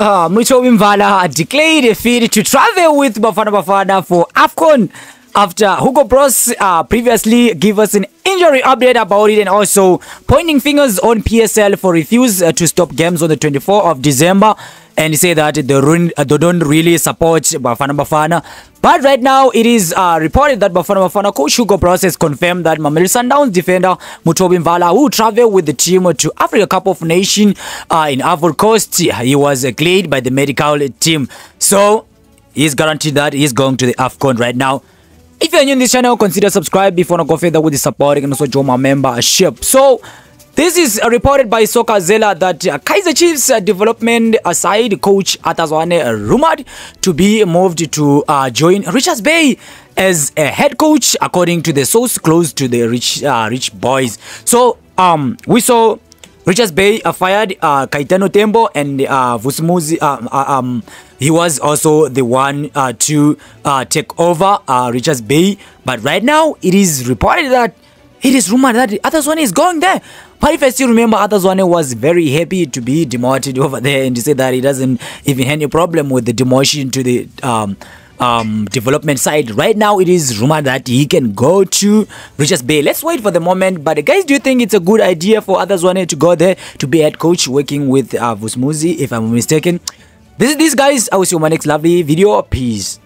uh, Mutobi Mvala declared a fit to travel with Bafana Bafana for AFCON after Hugo Bros uh, previously gave us an injury update about it and also pointing fingers on PSL for refuse uh, to stop games on the 24th of December and say that they, run, uh, they don't really support Bafana Bafana. But right now it is uh, reported that Bafana Bafana coach Hugo Bros has confirmed that Mamelodi Sundowns defender Mutobi Mvala will travel with the team to Africa Cup of Nations uh, in Ivory Coast. He was uh, cleared by the medical team. So he's guaranteed that he's going to the AFCON right now. If you're new in this channel, consider subscribe if you go further with the supporting and also join my membership. So, this is reported by Soka Zela that Kaizer Chiefs development side coach Arthur Zwane rumored to be moved to uh, join Richards Bay as a head coach, according to the source close to the rich uh, rich boys. So, um, we saw Richards Bay uh, fired Kaitano Tembo and uh, Vusumuzi. Uh, um, he was also the one to take over Richards Bay. But right now, it is reported that it is rumored that Arthur Zwane is going there. But if I still remember, Arthur Zwane was very happy to be demoted over there and he said that he doesn't even have any problem with the demotion to the um, um, development side. Right now, it is rumored that he can go to Richards Bay. Let's wait for the moment. But guys, do you think it's a good idea for Arthur Zwane to go there to be head coach working with uh, Vusmuzi, if I'm mistaken? This is this guys. I will see you in my next lovely video. Peace.